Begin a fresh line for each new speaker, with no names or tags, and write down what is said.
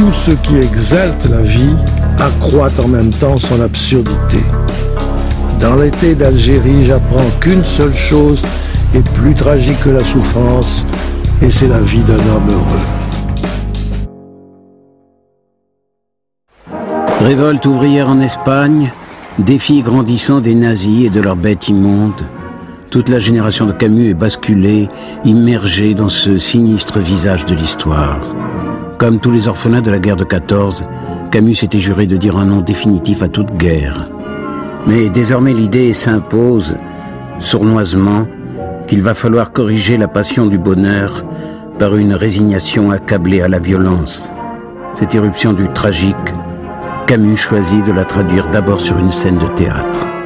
tout ce qui exalte la vie accroît en même temps son absurdité. Dans l'été d'Algérie, j'apprends qu'une seule chose est plus tragique que la souffrance, et c'est la vie d'un homme heureux.
Révolte ouvrière en Espagne, défi grandissant des nazis et de leurs bêtes immondes. Toute la génération de Camus est basculée, immergée dans ce sinistre visage de l'histoire. Comme tous les orphelins de la guerre de 14, Camus s'était juré de dire un nom définitif à toute guerre. Mais désormais l'idée s'impose, sournoisement, qu'il va falloir corriger la passion du bonheur par une résignation accablée à la violence. Cette éruption du tragique Camus choisit de la traduire d'abord sur une scène de théâtre.